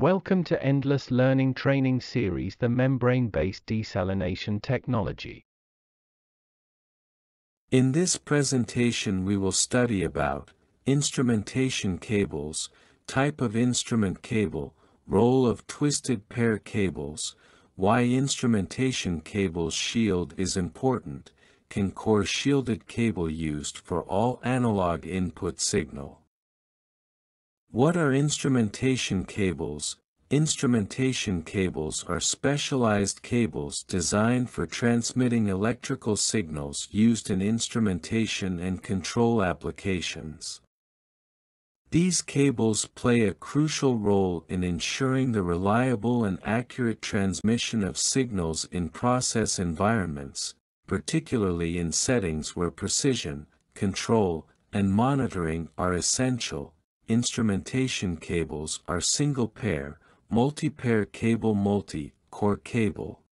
Welcome to Endless Learning Training Series The Membrane-Based Desalination Technology. In this presentation we will study about instrumentation cables, type of instrument cable, role of twisted pair cables, why instrumentation cables shield is important, can core shielded cable used for all analog input signal. What are instrumentation cables? Instrumentation cables are specialized cables designed for transmitting electrical signals used in instrumentation and control applications. These cables play a crucial role in ensuring the reliable and accurate transmission of signals in process environments, particularly in settings where precision, control, and monitoring are essential, instrumentation cables are single-pair, multi-pair cable multi-core cable.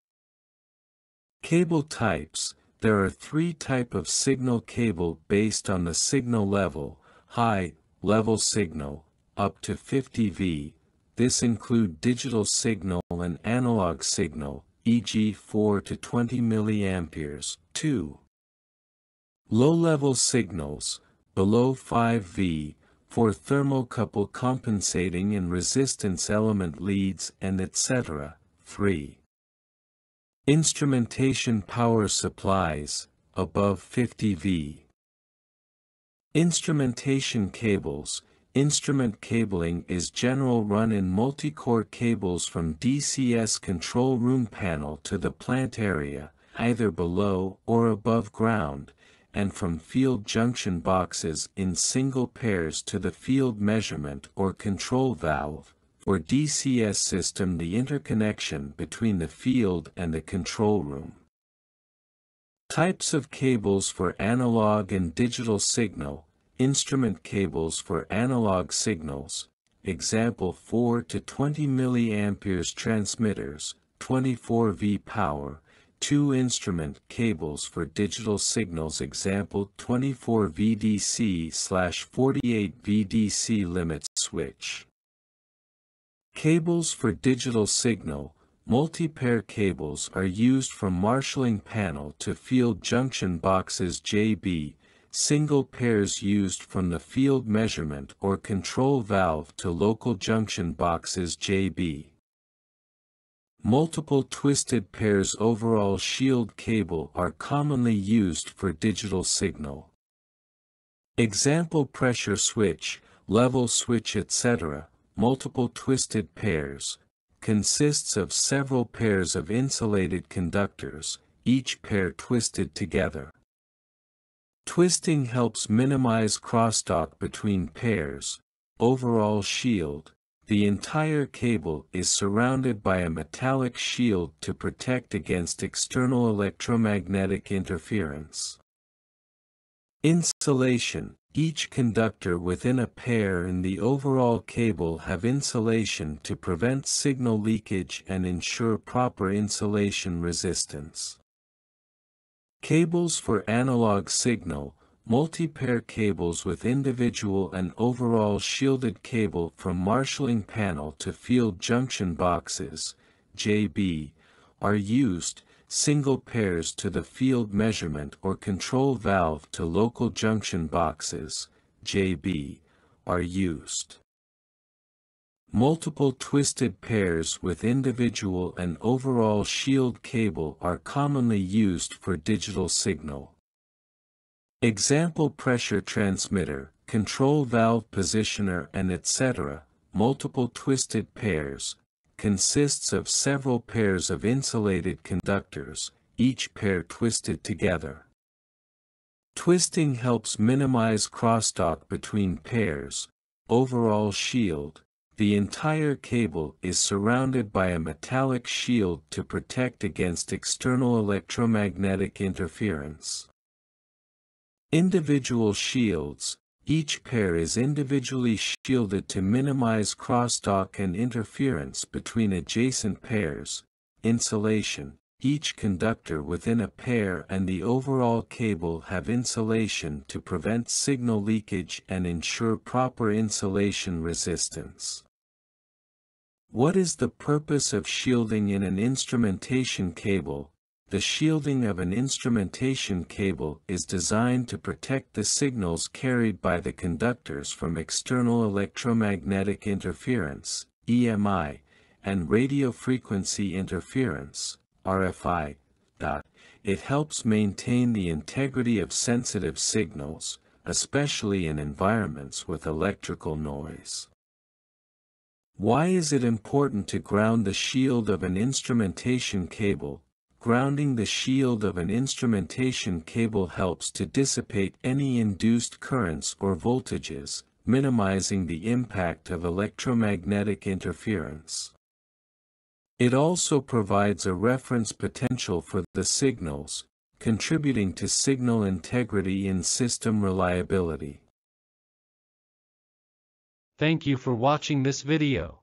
Cable types, there are three type of signal cable based on the signal level, high, level signal, up to 50 V, this include digital signal and analog signal, e.g. 4 to 20 mA, 2. Low-level signals, below 5 V, for thermocouple compensating and resistance element leads and etc. 3. Instrumentation power supplies, above 50 V. Instrumentation cables, instrument cabling is general run in multi-core cables from DCS control room panel to the plant area, either below or above ground, and from field junction boxes in single pairs to the field measurement or control valve, or DCS system the interconnection between the field and the control room. Types of cables for analog and digital signal, instrument cables for analog signals, example 4 to 20 mA transmitters, 24 V power, two instrument cables for digital signals example 24 VDC slash 48 VDC limit switch. Cables for digital signal, multi-pair cables are used from marshalling panel to field junction boxes JB, single pairs used from the field measurement or control valve to local junction boxes JB. Multiple twisted pairs overall shield cable are commonly used for digital signal. Example pressure switch, level switch etc., multiple twisted pairs, consists of several pairs of insulated conductors, each pair twisted together. Twisting helps minimize crosstalk between pairs, overall shield, the entire cable is surrounded by a metallic shield to protect against external electromagnetic interference. Insulation Each conductor within a pair in the overall cable have insulation to prevent signal leakage and ensure proper insulation resistance. Cables for analog signal multi-pair cables with individual and overall shielded cable from marshalling panel to field junction boxes, JB, are used, single pairs to the field measurement or control valve to local junction boxes, JB, are used. Multiple twisted pairs with individual and overall shield cable are commonly used for digital signal. Example pressure transmitter, control valve positioner and etc., multiple twisted pairs, consists of several pairs of insulated conductors, each pair twisted together. Twisting helps minimize crosstalk between pairs, overall shield, the entire cable is surrounded by a metallic shield to protect against external electromagnetic interference. Individual shields, each pair is individually shielded to minimize crosstalk and interference between adjacent pairs. Insulation, each conductor within a pair and the overall cable have insulation to prevent signal leakage and ensure proper insulation resistance. What is the purpose of shielding in an instrumentation cable? The shielding of an instrumentation cable is designed to protect the signals carried by the conductors from external electromagnetic interference, EMI, and radio frequency interference, RFI. It helps maintain the integrity of sensitive signals, especially in environments with electrical noise. Why is it important to ground the shield of an instrumentation cable? Grounding the shield of an instrumentation cable helps to dissipate any induced currents or voltages, minimizing the impact of electromagnetic interference. It also provides a reference potential for the signals, contributing to signal integrity and system reliability. Thank you for watching this video.